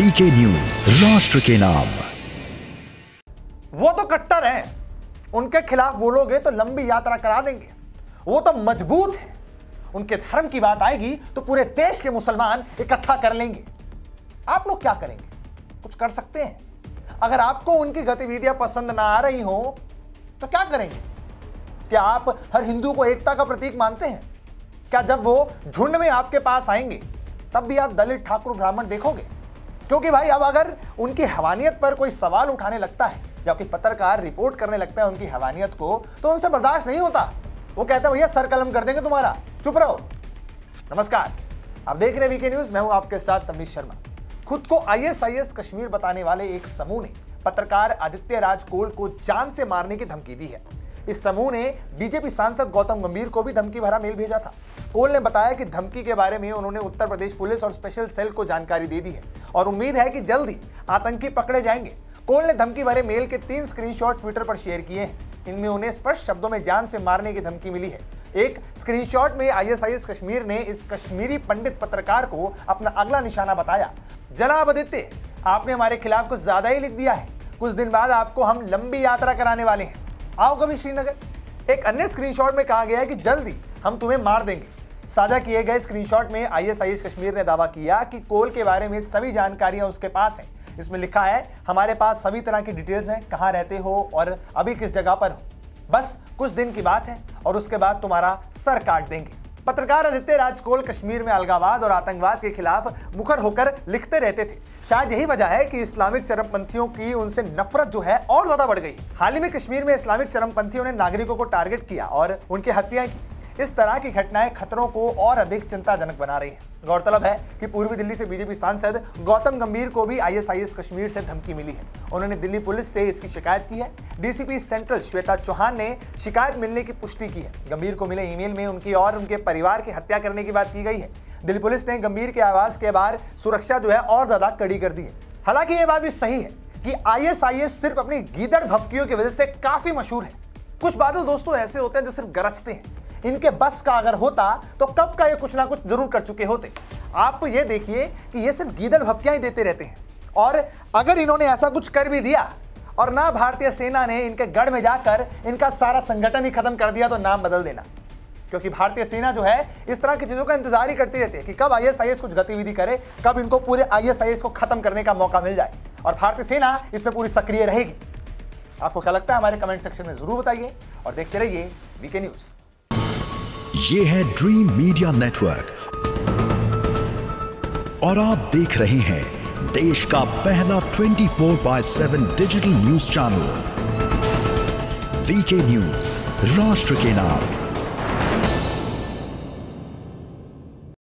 VK news, राष्ट्र के नाम। वो तो कट्टर हैं। उनके खिलाफ बोलोगे तो लंबी यात्रा करा देंगे। वो तो मज़बूत है। उनके धर्म की बात आएगी तो पूरे देश के मुसलमान इकट्ठा कर लेंगे। आप लोग क्या करेंगे? कुछ कर सकते हैं। अगर आपको उनकी गतिविधियाँ पसंद ना आ रही हो तो क्या करेंगे? क्या आप हर हिंदू को एकता का प्रतीक मानते हैं? क्या जब वो झुंड में आपके पास आएँगे, तब भी आप दलित ठाकुर ब्राह्मण देखोगे? क्योंकि भाई अब अगर उनकी हवानियत पर कोई सवाल उठाने लगता है, या कोई पत्रकार रिपोर्ट करने लगता है उनकी हवानियत को तो उनसे बर्दाश्त नहीं होता। वो कहते हैं, भैया, सर कलम कर देंगे तुम्हारा। चुप रहो। नमस्कार। आप देख रहे हैं वीके न्यूज़। मैं हूँ आपके साथ तमनीश शर्मा। खुद को आईएसआईएस कश्मीर बताने वाले एक समूह ने पत्रकार आदित्य राज कोल को जान से मारने की धमकी दी है। इस समूह ने बीजेपी सांसद गौतम गंभीर को भी धमकी भरा मेल भेजा था। कोल ने बताया कि धमकी के बारे में उन्होंने उत्तर प्रदेश पुलिस और स्पेशल सेल को जानकारी दे दी है। और उम्मीद है कि जल्द ही आतंकी पकड़े जाएँगे। कोल ने धमकी भरे मेल के तीन स्क्रीनशॉट ट्विटर पर शेयर किए हैं। इनमें उन्हें स्पष्ट शब्दों में जान से मारने की धमकी मिली है। एक स्क्रीनशॉट में आईएसआईएस कश्मीर ने इस कश्मीरी पंडित पत्रकार को अपना अगला निशाना बताया। जनाब आदित्य, आपने हमारे खिलाफ कुछ ज़्यादा ही लिख दिया है। कुछ दिन बाद आपको हम लंबी यात्रा कराने वाले हैं। आओ कभी श्रीनगर। एक अन्य स्क्रीनशॉट में कहा गया है कि जल्दी हम तुम्हें मार देंगे। साझा किए गए स्क्रीनशॉट में आईएसआईएस कश्मीर ने दावा किया कि कोल के बारे में सभी जानकारियाँ उसके पास हैं। इसमें लिखा है, हमारे पास सभी तरह की डिटेल्स हैं, कहाँ रहते हो और अभी किस जगह पर हो। बस कुछ दिन की बात है और उसके बाद तुम्हारा सर काट देंगे। पत्रकार आदित्य राजकोल कश्मीर में अलगावाद और आतंकवाद के खिलाफ मुखर होकर लिखते रहते थे। शायद यही वजह है कि इस्लामिक चरमपंथियों की उनसे नफरत जो है और ज़्यादा बढ़ गई। हाल ही में कश्मीर में इस्लामिक चरमपंथियों ने नागरिकों को टारगेट किया और उनकी हत्याएँ की। इस तरह की घटनाएँ खतरों को और अधिक चिंताजनक बना रही है। गौरतलब है कि पूर्वी दिल्ली से बीजेपी सांसद गौतम गंभीर को भी आईएसआईएस कश्मीर से धमकी मिली है। उन्होंने दिल्ली पुलिस से इसकी शिकायत की है। डीसीपी सेंट्रल श्वेता चौहान ने शिकायत मिलने की पुष्टि की है। गंभीर को मिले ईमेल में उनकी और उनके परिवार की हत्या करने की बात की गई है। दिल्ली पुलिस ने गंभीर के आवास के बाहर सुरक्षा जो है और ज़्यादा कड़ी कर दी है। हालाँकि यह बात भी सही है कि आईएसआईएस सिर्फ़ अपनी गीदड़ भपकियों की वजह से काफ़ी मशहूर है। कुछ बादल दोस्तों ऐसे होते हैं जो सिर्फ़ गरजते हैं। इनके बस का अगर होता तो कब का ये कुछ ना कुछ ज़रूर कर चुके होते। आप ये देखिए कि ये सिर्फ़ गीदड़ भपकियाँ ही देते रहते हैं। और अगर इन्होंने ऐसा कुछ कर भी दिया, और ना भारतीय सेना ने इनके गढ़ में जाकर इनका सारा संगठन ही खत्म कर दिया तो नाम बदल देना। क्योंकि भारतीय सेना जो है, इस तरह की चीज़ों का इंतज़ार ही करती रहती है कि कब आईएसआईएस कुछ गतिविधि करे, कब इनको पूरे आईएसआईएस को खत्म करने का मौका मिल जाए। और भारतीय सेना इसमें पूरी सक्रिय रहेगी। आपको क्या लगता है? हमारे कमेंट सेक्शन में ज़रूर बताइए, और देखते रहिए वीके न्यूज़ ये है ड्रीम मीडिया नेटवर्क और आप देख रहे हैं देश का पहला 24 four by seven digital news channel VK news राष्ट्र के नाम।